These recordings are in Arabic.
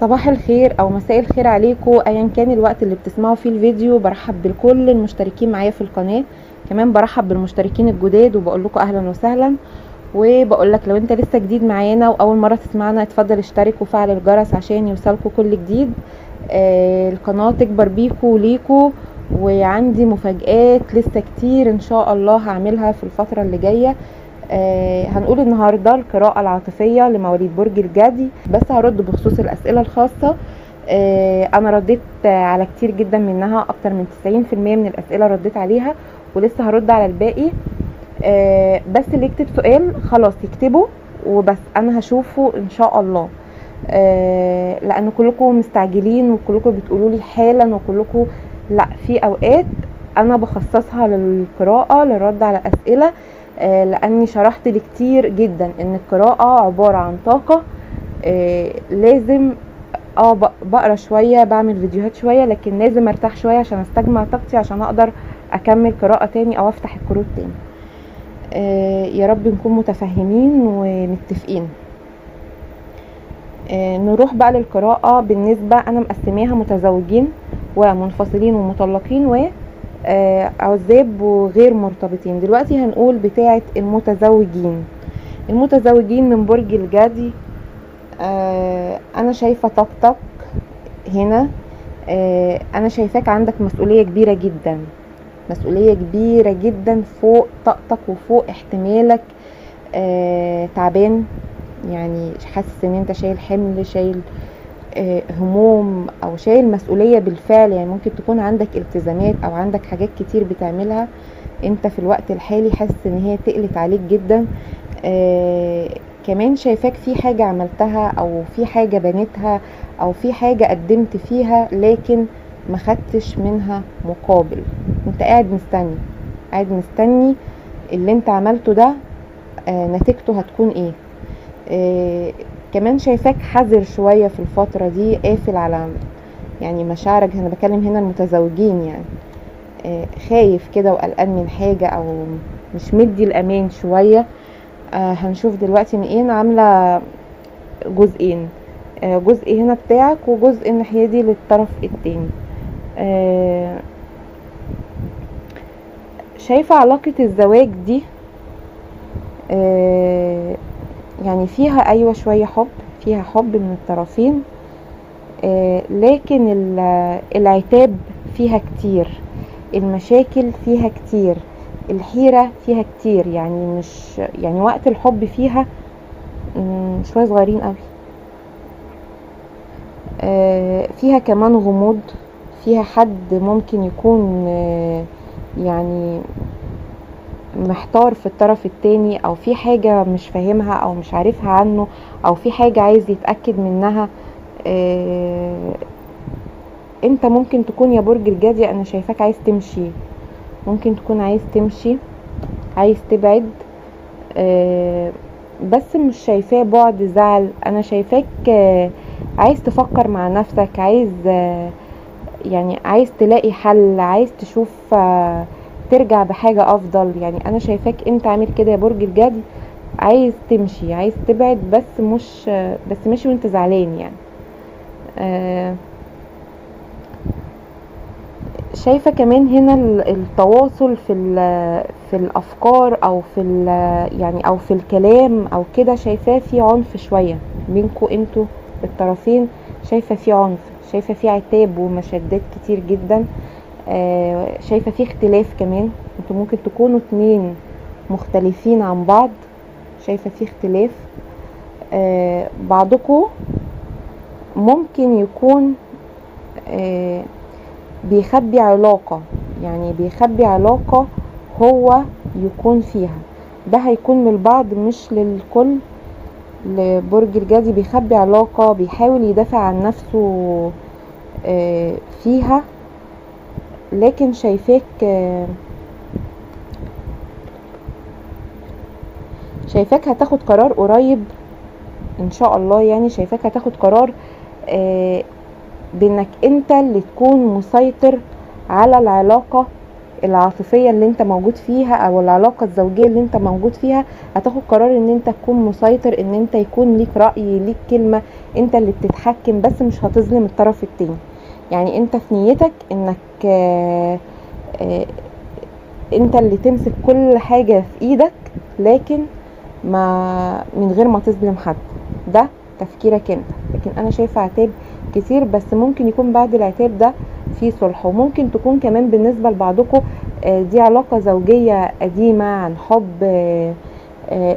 صباح الخير أو مساء الخير عليكم. ايا كان الوقت اللي بتسمعوا فيه الفيديو برحب بكل المشتركين معايا في القناة. كمان برحب بالمشتركين الجداد وبقول لكم أهلا وسهلا. وبقول لك لو أنت لسه جديد معانا وأول مرة تسمعنا اتفضل اشترك وفعل الجرس عشان يوصلكوا كل جديد. آه القناة تكبر بيكوا وليكوا. وعندي مفاجآت لسه كتير إن شاء الله هعملها في الفترة اللي جاية. آه هنقول النهارده القراءة العاطفية لمواليد برج الجدي. بس هرد بخصوص الأسئلة الخاصة. آه أنا رديت على كتير جدا منها أكتر من 90% من الأسئلة رديت عليها ولسه هرد على الباقي. آه بس اللي يكتب سؤال خلاص يكتبه وبس أنا هشوفه إن شاء الله. آه لأن كلكم مستعجلين وكلكم بتقولوا لي حالا وكلكم لأ في أوقات أنا بخصصها للقراءة للرد على أسئلة. آه لأني شرحت لكتير جدا إن القراءة عبارة عن طاقة آه لازم آه بقرأ شوية بعمل فيديوهات شوية لكن لازم أرتاح شوية عشان أستجمع طاقتي عشان أقدر أكمل قراءة تاني أو أفتح الكروت تاني. آه يا رب نكون متفاهمين ومتفقين. نروح بقى للقراءة. بالنسبة أنا مقسماها متزوجين ومنفصلين ومطلقين و عزاب وغير مرتبطين. دلوقتي هنقول بتاعة المتزوجين. المتزوجين من برج الجدي أنا شايفة طاقتك هنا. أنا شايفاك عندك مسؤولية كبيرة جدا. مسؤولية كبيرة جدا فوق طاقتك وفوق احتمالك تعبان. يعني حاسس إن أنت شايل حمل شايل هموم أو شايل مسؤوليه بالفعل. يعني ممكن تكون عندك التزامات أو عندك حاجات كتير بتعملها. أنت في الوقت الحالي حاسس إن هي تقلت عليك جدا. آه كمان شايفاك في حاجة عملتها أو في حاجة بنيتها أو في حاجة قدمت فيها لكن ما خدتش منها مقابل. أنت قاعد مستني. قاعد مستني اللي أنت عملته ده آه نتيجته هتكون إيه. آه كمان شايفاك حذر شوية في الفترة دي قافل على يعني مشاعرك أنا بكلم هنا المتزوجين يعني. آه خايف كده وقلقان من حاجة أو مش مدي الأمان شوية. آه هنشوف دلوقتي من إيه عاملة جزئين. آه جزء هنا بتاعك وجزء الناحية دي للطرف التاني. شايفة علاقة الزواج دي؟ يعني فيها أيوه شوية حب فيها حب من الطرفين آه لكن العتاب فيها كتير المشاكل فيها كتير الحيرة فيها كتير يعني مش يعني وقت الحب فيها شوية صغيرين قوي. آه فيها كمان غموض فيها حد ممكن يكون آه يعني محتار في الطرف التاني أو في حاجة مش فاهمها أو مش عارفها عنه أو في حاجة عايز يتأكد منها آه أنت ممكن تكون يا برج الجدي أنا شايفاك عايز تمشي. ممكن تكون عايز تمشي عايز تبعد آه بس مش شايفاه بعد زعل. أنا شايفاك آه عايز تفكر مع نفسك عايز يعني عايز تلاقي حل عايز تشوف ترجع بحاجة أفضل. يعني أنا شايفاك أنت عامل كده يا برج الجدي عايز تمشي عايز تبعد بس مش بس ماشي وأنت زعلان يعني. آه شايفة كمان هنا التواصل في في الأفكار أو في يعني أو في الكلام أو كده شايفاه في عنف شوية بينكم أنتوا الطرفين. شايفة في عنف شايفة في عتاب ومشادات كتير جدا. آه شايفة في اختلاف كمان. أنتوا ممكن تكونوا اتنين مختلفين عن بعض شايفة في اختلاف. آه بعضكم ممكن يكون آه بيخبي علاقة. يعني بيخبي علاقة هو يكون فيها. ده هيكون للبعض مش للكل. لبرج الجدي بيخبي علاقة بيحاول يدافع عن نفسه فيها. لكن شايفاك شايفاك هتاخد قرار قريب إن شاء الله. يعني شايفاك هتاخد قرار بإنك أنت اللي تكون مسيطر على العلاقة العاطفية اللي أنت موجود فيها أو العلاقة الزوجية اللي أنت موجود فيها. هتاخد قرار إن أنت تكون مسيطر إن أنت يكون ليك رأي ليك كلمة أنت اللي بتتحكم بس مش هتظلم الطرف التاني. يعني انت في نيتك انك آه، آه، انت اللي تمسك كل حاجة في إيدك لكن ما من غير ما تظلم حد. ده تفكيرك انت. لكن أنا شايفة عتاب كتير بس ممكن يكون بعد العتاب ده في صلح. وممكن تكون كمان بالنسبة لبعضكم آه، دي علاقة زوجية قديمة عن حب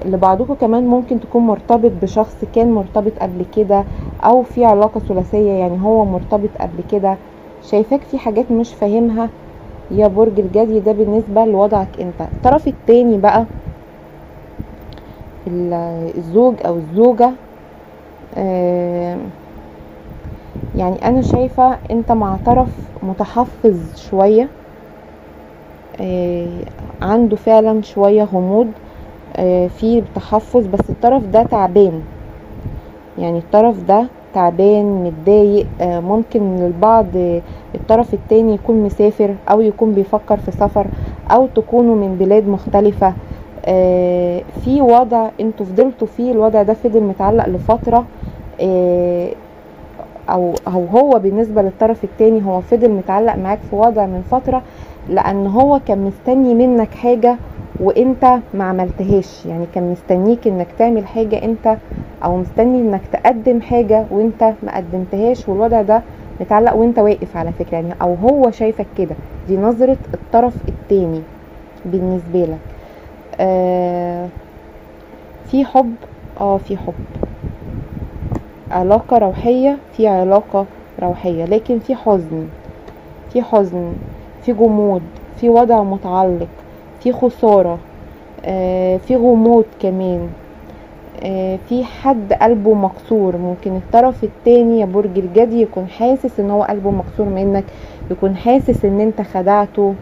لبعضكم كمان ممكن تكون مرتبط بشخص كان مرتبط قبل كده أو في علاقة ثلاثية يعني هو مرتبط قبل كده. شايفاك في حاجات مش فاهمها؟ يا برج الجدي ده بالنسبة لوضعك أنت. الطرف التاني بقى ال- الزوج أو الزوجة آه، يعني أنا شايفة أنت مع طرف متحفظ شوية آه، عنده فعلا شوية غموض. آه، في تحفظ بس الطرف ده تعبان. يعني الطرف ده تعبان متضايق آه، ممكن للبعض آه، الطرف التاني يكون مسافر أو يكون بيفكر في سفر أو تكونوا من بلاد مختلفة. آه، في وضع أنتوا فضلتوا فيه الوضع ده فضل متعلق لفترة آه، أو أو هو بالنسبة للطرف التاني هو فضل متعلق معاك في وضع من فترة لأن هو كان مستني منك حاجة وانت ما عملتهاش. يعني كان مستنيك إنك تعمل حاجة انت أو مستني إنك تقدم حاجة وإنت ما قدمتهاش. والوضع ده متعلق وإنت واقف على فكرة يعني أو هو شايفك كده. دي نظرة الطرف التاني بالنسبة لك. آه في حب آه في حب. علاقة روحية في علاقة روحية. لكن في حزن في حزن في جمود في وضع متعلق. في خسارة آه في غموض كمان آه في حد قلبه مكسور. ممكن الطرف التاني يا برج الجدي يكون حاسس إن هو قلبه مكسور منك يكون حاسس إن أنت خدعته.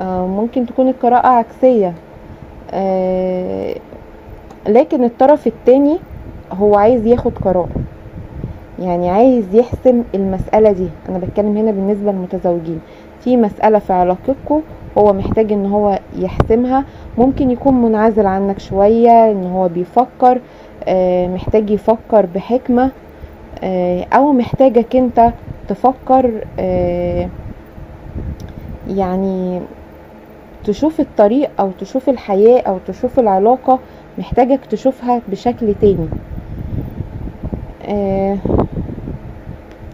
آه ممكن تكون القراءة عكسية. لكن الطرف التاني هو عايز ياخد قرار يعني عايز يحسم المسألة دي. أنا بتكلم هنا بالنسبة للمتزوجين. في مسألة في علاقتكم هو محتاج إن هو يحسمها. ممكن يكون منعزل عنك شوية إن هو بيفكر آه، محتاج يفكر بحكمة آه، أو محتاجك أنت تفكر آه، يعني تشوف الطريق أو تشوف الحياة أو تشوف العلاقة محتاجك تشوفها بشكل تاني.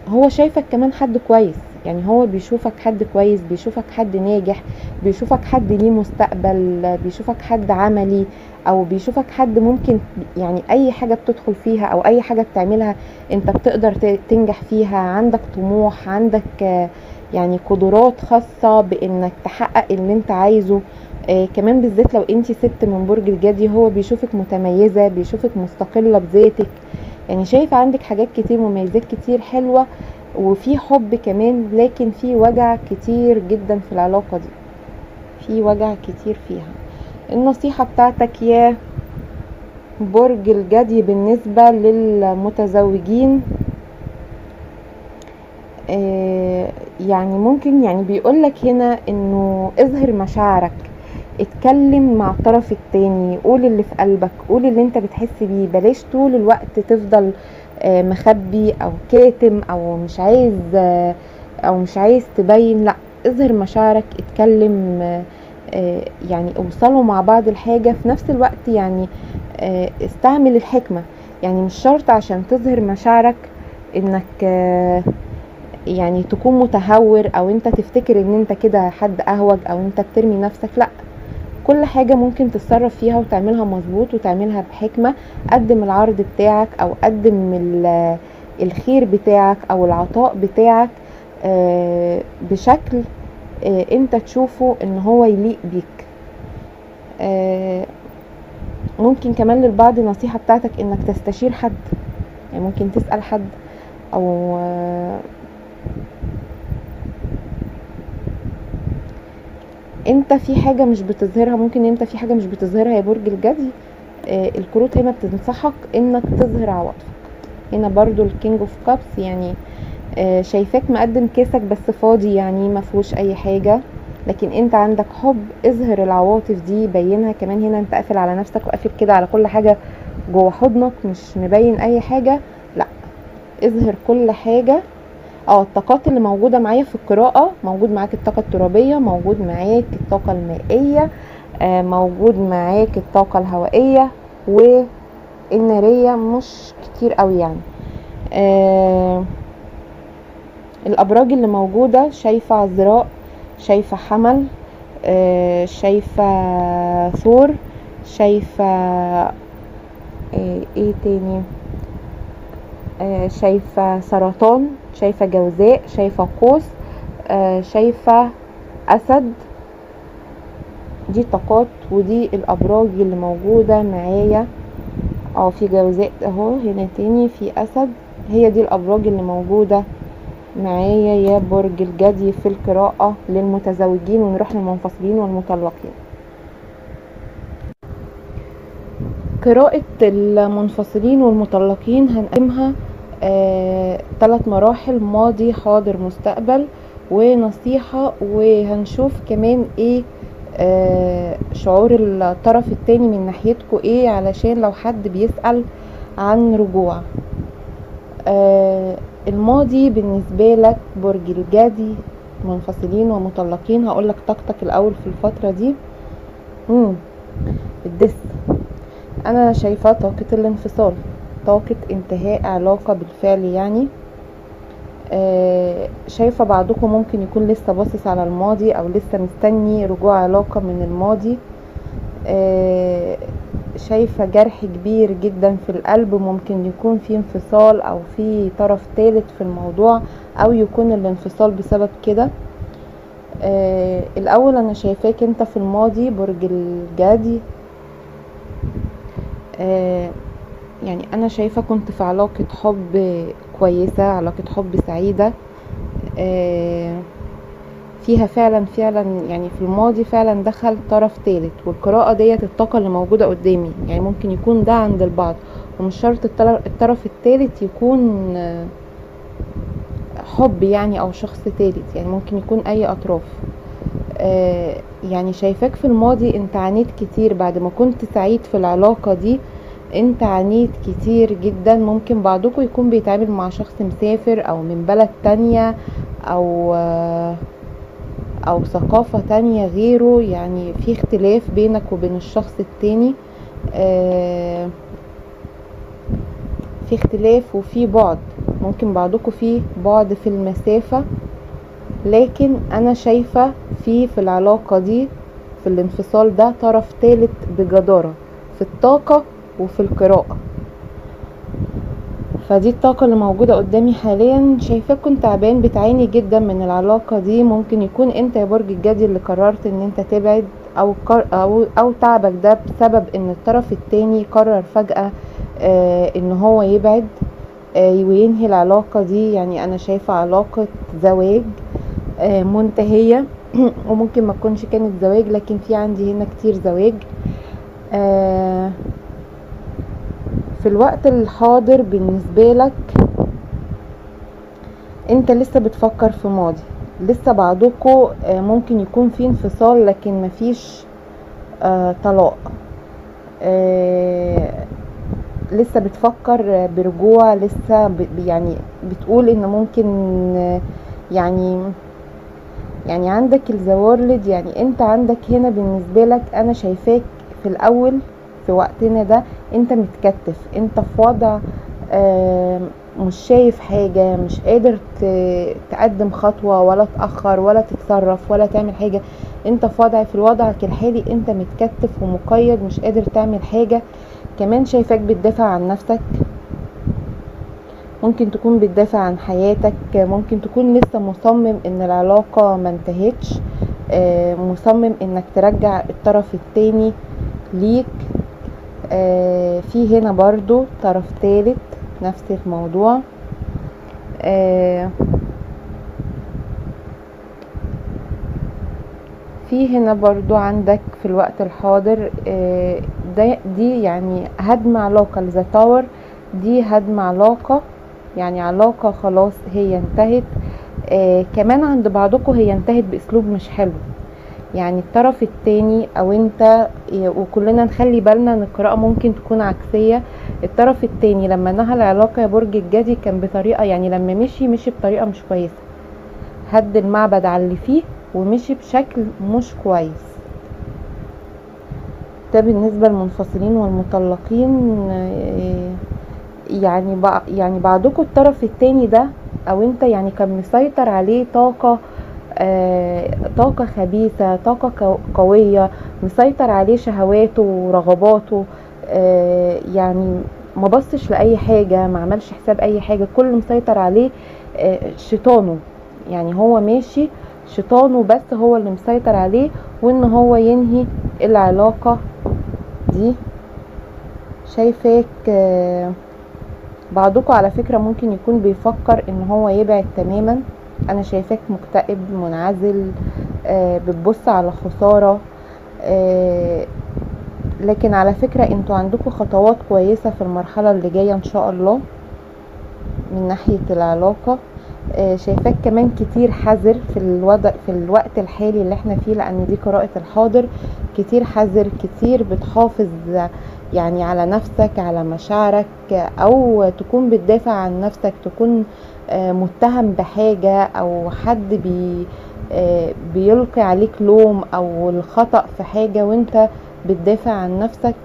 هو شايفك كمان حد كويس. يعني هو بيشوفك حد كويس بيشوفك حد ناجح بيشوفك حد ليه مستقبل بيشوفك حد عملي أو بيشوفك حد ممكن يعني أي حاجة بتدخل فيها أو أي حاجة بتعملها أنت بتقدر تنجح فيها. عندك طموح عندك يعني قدرات خاصة بإنك تحقق اللي أنت عايزه. آه كمان بالذات لو أنت ست من برج الجدي هو بيشوفك متميزة بيشوفك مستقلة بذاتك. يعني شايف عندك حاجات كتير مميزات كتير حلوة. وفي حب كمان لكن في وجع كتير جدا في العلاقة دي. في وجع كتير فيها. النصيحة بتاعتك يا برج الجدي بالنسبة للمتزوجين آه، يعني ممكن يعني بيقولك هنا إنه اظهر مشاعرك اتكلم مع الطرف التاني قول اللي في قلبك قول اللي انت بتحس بيه بلاش طول الوقت تفضل آه، مخبي أو كاتم أو مش عايز آه، أو مش عايز تبين. لأ اظهر مشاعرك اتكلم آه، آه، يعني اوصلوا مع بعض الحاجة. في نفس الوقت يعني آه، استعمل الحكمة. يعني مش شرط عشان تظهر مشاعرك إنك آه، يعني تكون متهور أو أنت تفتكر إن أنت كده حد أهوج أو أنت بترمي نفسك. لأ كل حاجة ممكن تتصرف فيها وتعملها مظبوط وتعملها بحكمة. قدم العرض بتاعك أو قدم ال- الخير بتاعك أو العطاء بتاعك آه، بشكل آه، أنت تشوفه إن هو يليق بيك. آه، ممكن كمان للبعض النصيحة بتاعتك إنك تستشير حد. يعني ممكن تسأل حد أو انت في حاجة مش بتظهرها ممكن انت في حاجة مش بتظهرها يا برج الجدي آه الكروت هنا بتنصحك انك تظهر عواطفك هنا برضو ال King of Cups يعني آه شايفاك مقدم كيسك بس فاضي يعني ما فيهوش أي حاجة. لكن انت عندك حب اظهر العواطف دي بينها كمان هنا انت قافل على نفسك وقافل كده على كل حاجة جوه حضنك مش مبين أي حاجة. لا اظهر كل حاجة آه الطاقات اللي موجودة معايا في القراءة موجود معاك الطاقة الترابية موجود معاك الطاقة المائية آه موجود معاك الطاقة الهوائية والنارية مش كتير قوي يعني. آه الأبراج اللي موجودة شايفة عذراء شايفة حمل آه شايفة ثور شايفة آه إيه تاني؟ آه شايفة سرطان. شايفة جوزاء شايفة قوس آه شايفة أسد. دي طاقات ودي الأبراج اللي موجودة معايا. آه في جوزاء أهو هنا تاني في أسد. هي دي الأبراج اللي موجودة معايا يا برج الجدي في القراءة للمتزوجين ونروح للمنفصلين والمطلقين. قراءة المنفصلين والمطلقين هنقسمها آه، ثلاث مراحل ماضي حاضر مستقبل ونصيحة وهنشوف كمان إيه آه، شعور الطرف التاني من ناحيتكو إيه علشان لو حد بيسأل عن رجوع. آه، الماضي بالنسبة لك برج الجدي منفصلين ومطلقين. هقولك طاقتك الأول في الفترة دي. الدس. أنا شايفاه طاقة الانفصال. طاقة انتهاء علاقة بالفعل يعني. آه شايفة بعضكم ممكن يكون لسه باصص على الماضي أو لسه مستني رجوع علاقة من الماضي. آه شايفة جرح كبير جدا في القلب ممكن يكون في انفصال أو في طرف ثالث في الموضوع أو يكون الانفصال بسبب كده. آه الأول أنا شايفاك أنت في الماضي برج الجدي. آه يعني أنا شايفة كنت في علاقة حب كويسة علاقة حب سعيدة آه فيها فعلا فعلا يعني في الماضي فعلا دخل طرف ثالث والقراءة ديت الطاقة اللي موجودة قدامي يعني ممكن يكون ده عند البعض ومش شرط الطرف الثالث يكون حب يعني أو شخص ثالث يعني ممكن يكون أي أطراف. آه يعني شايفاك في الماضي أنت عانيت كتير بعد ما كنت سعيد في العلاقة دي انت عانيت كتير جدا. ممكن بعضكم يكون بيتعامل مع شخص مسافر أو من بلد تانية أو أو ثقافة تانية غيره. يعني في اختلاف بينك وبين الشخص التاني آه في اختلاف وفي بعد. ممكن بعضكم في بعد في المسافة. لكن أنا شايفة في في العلاقة دي في الانفصال ده طرف ثالث بجدارة. في الطاقة وفي القراءة. فدي الطاقة اللي موجودة قدامي حاليا. شايفاكم تعبان بتعاني جدا من العلاقة دي. ممكن يكون أنت يا برج الجدي اللي قررت إن أنت تبعد أو أو أو تعبك ده بسبب إن الطرف التاني قرر فجأة آه إن هو يبعد آه وينهي العلاقة دي. يعني أنا شايفة علاقة زواج آه منتهية. وممكن ما تكونش كانت زواج لكن في عندي هنا كتير زواج. آه في الوقت الحاضر بالنسبة لك انت لسه بتفكر في ماضي. لسه بعضكم ممكن يكون في انفصال لكن مفيش آه طلاق. آه لسه بتفكر برجوع لسه يعني بتقول ان ممكن يعني يعني عندك الزوارلد يعني انت عندك هنا بالنسبة لك أنا شايفاك في الأول في وقتنا ده انت متكتف انت في وضع مش شايف حاجة مش قادر تقدم خطوة ولا تأخر ولا تتصرف ولا تعمل حاجة. انت في وضع في وضعك الحالي انت متكتف ومقيد مش قادر تعمل حاجة. كمان شايفاك بتدافع عن نفسك. ممكن تكون بتدافع عن حياتك. ممكن تكون لسه مصمم ان العلاقة ما انتهتش. مصمم انك ترجع الطرف التاني ليك. في هنا برضو طرف ثالث نفس الموضوع. آه في هنا برضو عندك في الوقت الحاضر آه دي يعني هدم علاقة لذا تاور دي هدم علاقة يعني علاقة خلاص هي انتهت. آه كمان عند بعضكم هي انتهت بأسلوب مش حلو. يعني الطرف التاني أو أنت وكلنا نخلي بالنا إن القراءة ممكن تكون عكسية. الطرف التاني لما نهى العلاقة يا برج الجدي كان بطريقة يعني لما مشي مشي بطريقة مش كويسة. هد المعبد على اللي فيه ومشي بشكل مش كويس. ده بالنسبة للمنفصلين والمطلقين. يعني يعني بعضكم الطرف التاني ده أو أنت يعني كان مسيطر عليه طاقة طاقة خبيثة طاقة قوية مسيطر عليه شهواته ورغباته آه يعني ما بصش لأي حاجة ما عملش حساب أي حاجة كل مسيطر عليه آه شيطانه. يعني هو ماشي شيطانه بس هو اللي مسيطر عليه وإن هو ينهي العلاقة دي. شايفاك آه بعضكم على فكرة ممكن يكون بيفكر إن هو يبعد تماما. أنا شايفاك مكتئب منعزل آه بتبص على خسارة آه لكن على فكرة أنتوا عندكم خطوات كويسة في المرحلة اللي جاية إن شاء الله من ناحية العلاقة. آه شايفاك كمان كتير حذر في الوضع في الوقت الحالي اللي إحنا فيه لأن دي قراءة الحاضر. كتير حذر كتير بتحافظ يعني على نفسك على مشاعرك أو تكون بتدافع عن نفسك تكون متهم بحاجة أو حد بي بيلقي عليك لوم أو الخطأ في حاجة وأنت بتدافع عن نفسك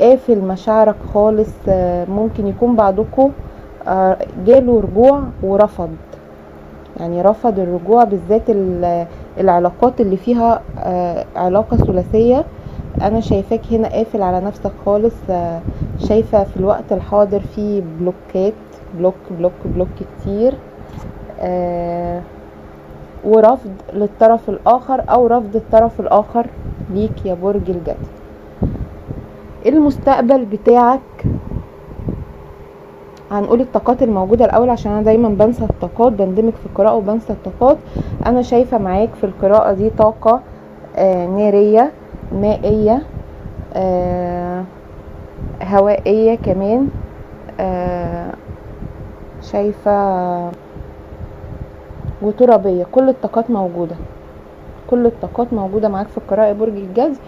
قافل مشاعرك خالص ممكن يكون بعضكم جاله رجوع ورفض. يعني رفض الرجوع بالذات العلاقات اللي فيها علاقة ثلاثية أنا شايفاك هنا قافل على نفسك خالص شايفة في الوقت الحاضر في بلوكات block block block كتير آه ورفض للطرف الآخر أو رفض الطرف الآخر ليك يا برج الجدي المستقبل بتاعك؟ هنقول الطاقات الموجودة الأول عشان أنا دايما بنسى الطاقات بندمج في القراءة وبنسى الطاقات. أنا شايفة معاك في القراءة دي طاقة آه نارية مائية آه هوائية كمان آه شايفة وترابية. كل الطاقات موجودة. كل الطاقات موجودة معاك في القراءة برج الجدي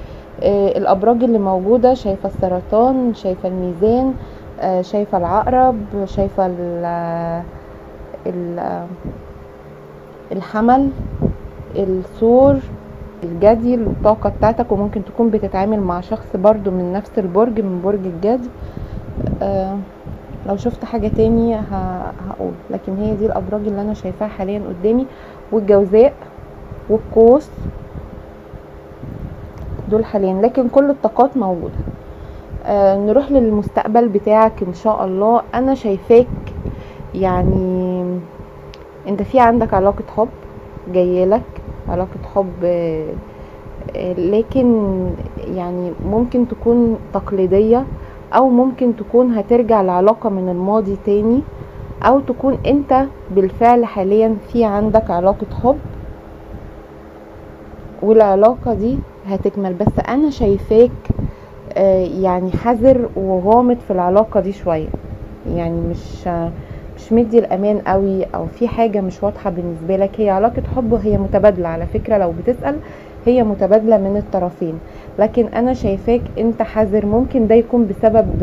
آه الأبراج اللي موجودة شايفة السرطان شايفة الميزان آه شايفة العقرب شايفة ال ال الحمل الثور الجدي الطاقة بتاعتك وممكن تكون بتتعامل مع شخص برضو من نفس البرج من برج الجدي. آه لو شفت حاجة تاني هقول. لكن هي دي الأبراج اللي أنا شايفاها حاليا قدامي. والجوزاء والقوس دول حاليا. لكن كل الطاقات موجودة. آه نروح للمستقبل بتاعك إن شاء الله. أنا شايفاك يعني أنت في عندك علاقة حب جايلك علاقة حب لكن يعني ممكن تكون تقليدية أو ممكن تكون هترجع لعلاقة من الماضي تاني أو تكون أنت بالفعل حاليا في عندك علاقة حب والعلاقة دي هتكمل. بس أنا شايفاك يعني حذر وغامض في العلاقة دي شوية. يعني مش مش مدي الأمان قوي أو في حاجة مش واضحة بالنسبة لك. هي علاقة حب وهي متبادلة على فكرة لو بتسأل هي متبادلة من الطرفين. لكن أنا شايفاك أنت حذر. ممكن ده يكون بسبب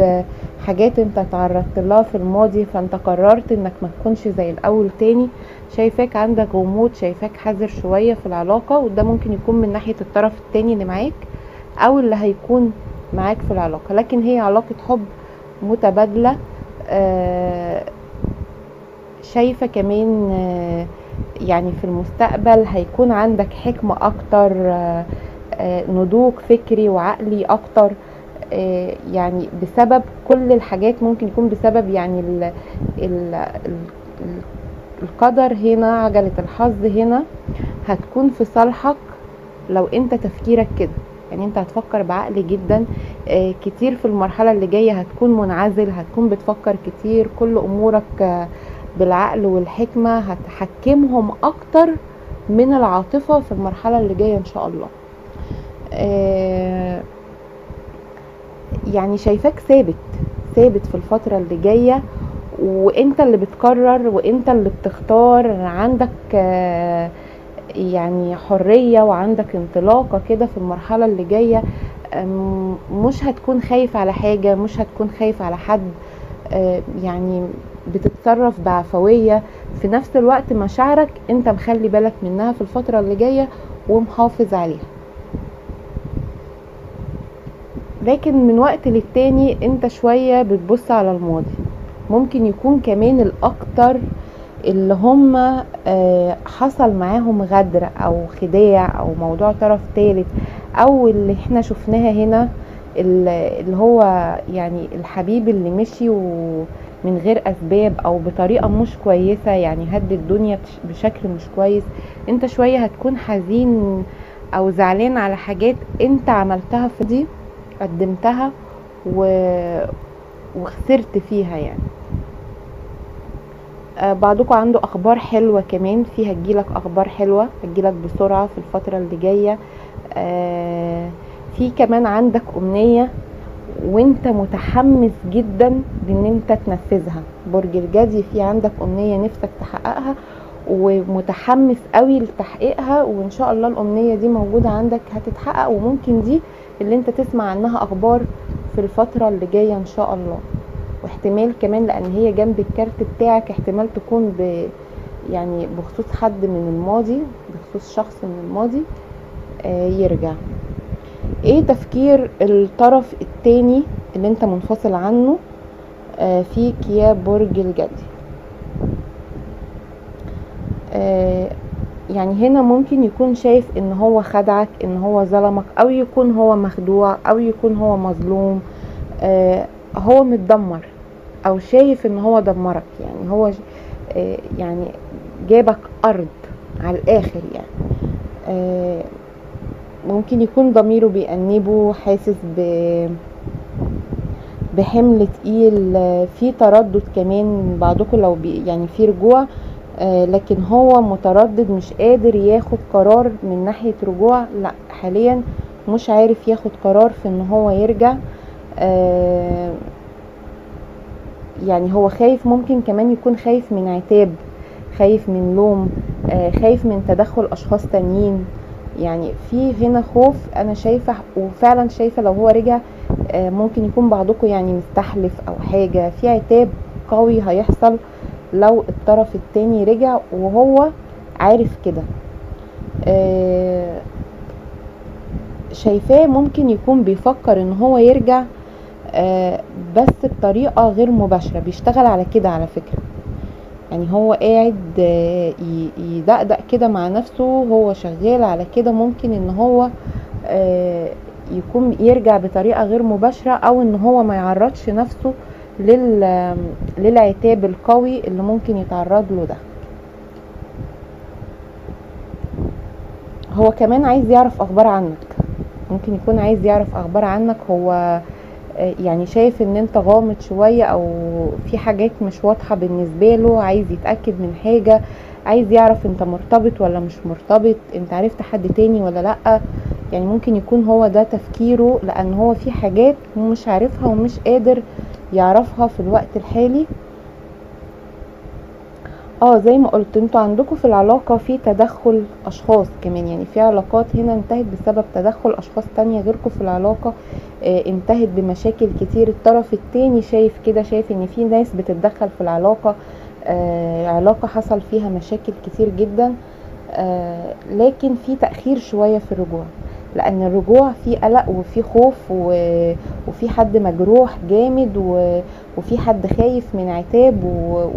حاجات أنت تعرضت لها في الماضي فأنت قررت إنك ما تكونش زي الأول تاني. شايفاك عندك غموض شايفاك حذر شوية في العلاقة وده ممكن يكون من ناحية الطرف التاني اللي معاك أو اللي هيكون معاك في العلاقة. لكن هي علاقة حب متبادلة آه شايفة كمان آه يعني في المستقبل هيكون عندك حكمة أكتر آه نضوج فكري وعقلي أكتر يعني بسبب كل الحاجات ممكن يكون بسبب يعني ال ال ال القدر هنا عجلة الحظ هنا هتكون في صالحك لو أنت تفكيرك كده. يعني أنت هتفكر بعقل جدا آه كتير في المرحلة اللي جاية هتكون منعزل هتكون بتفكر كتير كل أمورك آه بالعقل والحكمة هتحكمهم أكتر من العاطفة في المرحلة اللي جاية إن شاء الله. آه يعني شايفاك ثابت ثابت في الفترة اللي جاية وإنت اللي بتقرر وإنت اللي بتختار. عندك يعني حرية وعندك انطلاقة كده في المرحلة اللي جاية. مش هتكون خايف على حاجة مش هتكون خايف على حد. آه، يعني بتتصرف بعفوية. في نفس الوقت مشاعرك انت مخلي بالك منها في الفترة اللي جاية ومحافظ عليها. لكن من وقت للتاني انت شوية بتبص على الماضي. ممكن يكون كمان الأكتر اللي هم آه، حصل معاهم غدر أو خداع أو موضوع طرف ثالث أو اللي إحنا شفناها هنا ال- اللي هو يعني الحبيب اللي مشي ومن غير أسباب أو بطريقة مش كويسة يعني هد الدنيا بش- بشكل مش كويس. أنت شوية هتكون حزين أو زعلان على حاجات أنت عملتها في دي قدمتها و... وخسرت فيها يعني. آه، بعضكم عنده أخبار حلوة كمان. في هتجيلك أخبار حلوة هتجيلك بسرعة في الفترة اللي جاية. آه، في كمان عندك أمنية وانت متحمس جدا بإن انت تنفذها. برج الجدي في عندك أمنية نفسك تحققها ومتحمس قوي لتحقيقها وإن شاء الله الأمنية دي موجودة عندك هتتحقق وممكن دي اللي انت تسمع عنها أخبار في الفترة اللي جاية إن شاء الله. واحتمال كمان لأن هي جنب الكارت بتاعك احتمال تكون ب يعني بخصوص حد من الماضي بخصوص شخص من الماضي آه يرجع. إيه تفكير الطرف التاني اللي أنت منفصل عنه آه فيك يا برج الجدي؟ آه يعني هنا ممكن يكون شايف إن هو خدعك إن هو ظلمك أو يكون هو مخدوع أو يكون هو مظلوم آه هو متدمر أو شايف إن هو دمرك. يعني هو يعني جابك أرض على الآخر يعني. ممكن يكون ضميره بيأنبه حاسس ب بحمل تقيل في تردد كمان بعضكم لو بي يعني في رجوع آه لكن هو متردد مش قادر ياخد قرار من ناحية رجوع لأ حاليا مش عارف ياخد قرار في إن هو يرجع آه يعني هو خايف ممكن كمان يكون خايف من عتاب خايف من لوم آه خايف من تدخل أشخاص تانيين. يعني في هنا خوف أنا شايفة وفعلا شايفة لو هو رجع آه ممكن يكون بعضكم يعني مستحلف أو حاجة. في عتاب قوي هيحصل لو الطرف التاني رجع وهو عارف كده. آه شايفاه ممكن يكون بيفكر إن هو يرجع آه بس بطريقة غير مباشرة. بيشتغل على كده على فكرة. يعني هو قاعد يدقدق كده مع نفسه هو شغال على كده. ممكن إن هو يكون يرجع بطريقة غير مباشرة أو إن هو ما يعرضش نفسه لل للعتاب القوي اللي ممكن يتعرض له ده. هو كمان عايز يعرف أخبار عنك. ممكن يكون عايز يعرف أخبار عنك. هو يعني شايف إن أنت غامض شوية أو في حاجات مش واضحة بالنسبة له عايز يتأكد من حاجة عايز يعرف أنت مرتبط ولا مش مرتبط أنت عرفت حد تاني ولا لأ. يعني ممكن يكون هو ده تفكيره لأن هو في حاجات مش عارفها ومش قادر يعرفها في الوقت الحالي. آه زي ما قلت أنتوا عندكم في العلاقة في تدخل أشخاص كمان. يعني في علاقات هنا انتهت بسبب تدخل أشخاص تانية غيركم في العلاقة آه انتهت بمشاكل كتير. الطرف التاني شايف كده شايف إن في ناس بتتدخل في العلاقة آه علاقة حصل فيها مشاكل كتير جدا آه لكن في تأخير شوية في الرجوع. لأن الرجوع فيه قلق وفيه خوف وفي حد مجروح جامد وفي حد خايف من عتاب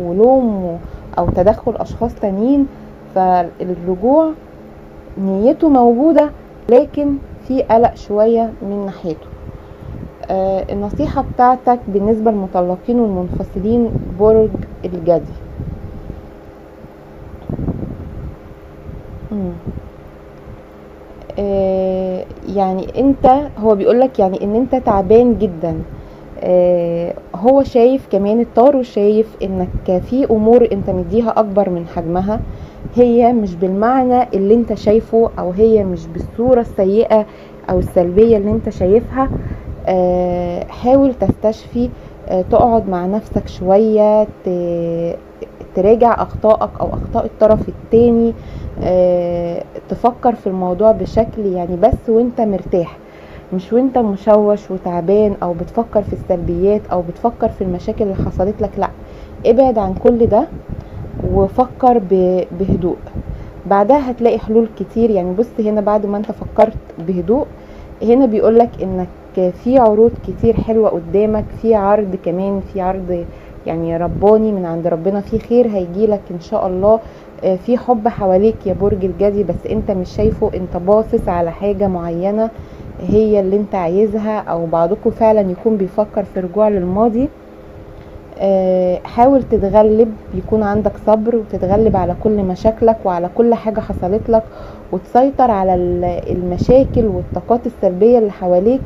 ولوم أو تدخل أشخاص تانيين فالرجوع نيته موجودة لكن في قلق شوية من ناحيته. آه النصيحة بتاعتك بالنسبة للمطلقين والمنفصلين برج الجدي. آه يعني أنت هو بيقولك يعني إن أنت تعبان جدا. هو شايف كمان الطارو شايف إنك في أمور أنت مديها أكبر من حجمها. هي مش بالمعنى اللي أنت شايفه أو هي مش بالصورة السيئة أو السلبية اللي أنت شايفها. آه حاول تستشفي تقعد مع نفسك شوية تراجع أخطائك أو أخطاء الطرف التاني. آه، تفكر في الموضوع بشكل يعني بس وأنت مرتاح. مش وانت مشوش وتعبان أو بتفكر في السلبيات أو بتفكر في المشاكل اللي حصلت لك لأ ابعد عن كل ده وفكر بهدوء. بعدها هتلاقي حلول كتير يعني بص هنا بعد ما انت فكرت بهدوء هنا بيقولك إنك في عروض كتير حلوة قدامك في عرض كمان في عرض يعني رباني من عند ربنا في خير هيجيلك إن شاء الله. آه، في حب حواليك يا برج الجدي بس انت مش شايفه انت باصص على حاجة معينة. هي اللي انت عايزها أو بعضكم فعلا يكون بيفكر في رجوع للماضي. آه، حاول تتغلب يكون عندك صبر وتتغلب على كل مشاكلك وعلى كل حاجة حصلت لك وتسيطر على ال- المشاكل والطاقات السلبية اللي حواليك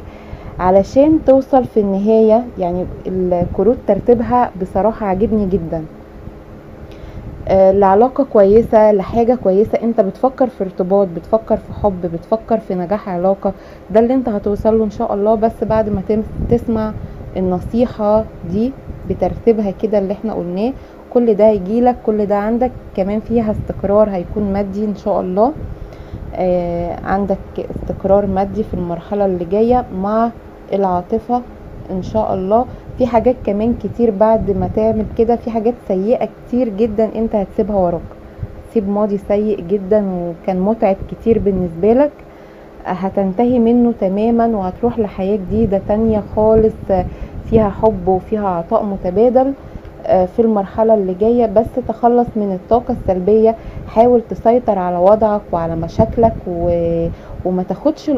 علشان توصل في النهاية. يعني الكروت ترتيبها بصراحة عجبني جدا. لعلاقة كويسة لحاجة كويسة. انت بتفكر في ارتباط بتفكر في حب بتفكر في نجاح علاقة. ده اللي انت هتوصل له إن شاء الله. بس بعد ما تسمع النصيحة دي بترتيبها كده اللي إحنا قلناه كل ده هيجيلك كل ده عندك. كمان فيها استقرار هيكون مادي إن شاء الله. آه عندك استقرار مادي في المرحلة اللي جاية مع العاطفة إن شاء الله. في حاجات كمان كتير بعد ما تعمل كده في حاجات سيئة كتير جدا أنت هتسيبها وراك. سيب ماضي سيء جدا وكان متعب كتير بالنسبة لك هتنتهي منه تماما وهتروح لحياة جديدة تانية خالص فيها حب وفيها عطاء متبادل آه، في المرحلة اللي جاية. بس تخلص من الطاقة السلبية حاول تسيطر على وضعك وعلى مشاكلك و... وما تاخدش